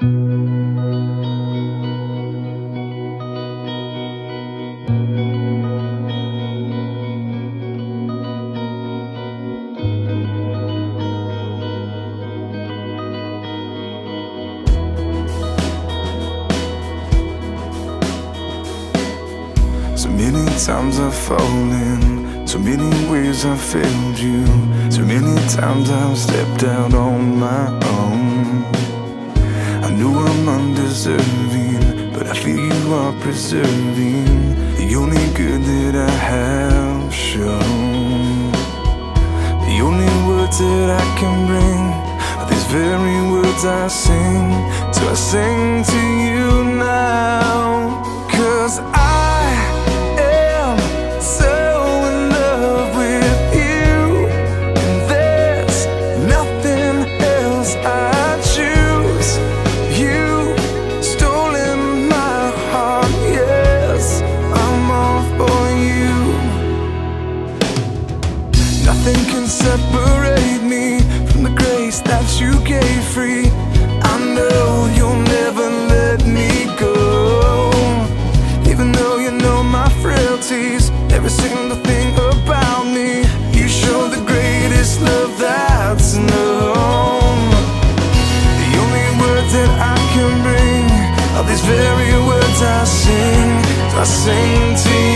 So many times I've fallen, so many ways I've failed you, so many times I've stepped out on my own. preserving the only good that I have shown. The only words that I can bring are these very words I sing. So I sing to you I sing to you.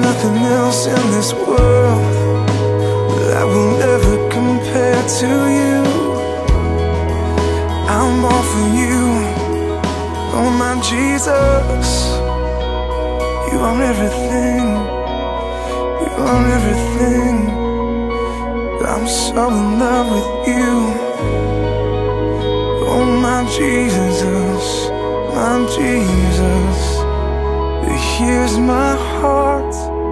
nothing else in this world that will ever compare to you. I'm all for you, oh my Jesus. You are everything, you are everything. I'm so in love with you, oh my Jesus, my Jesus here's my heart.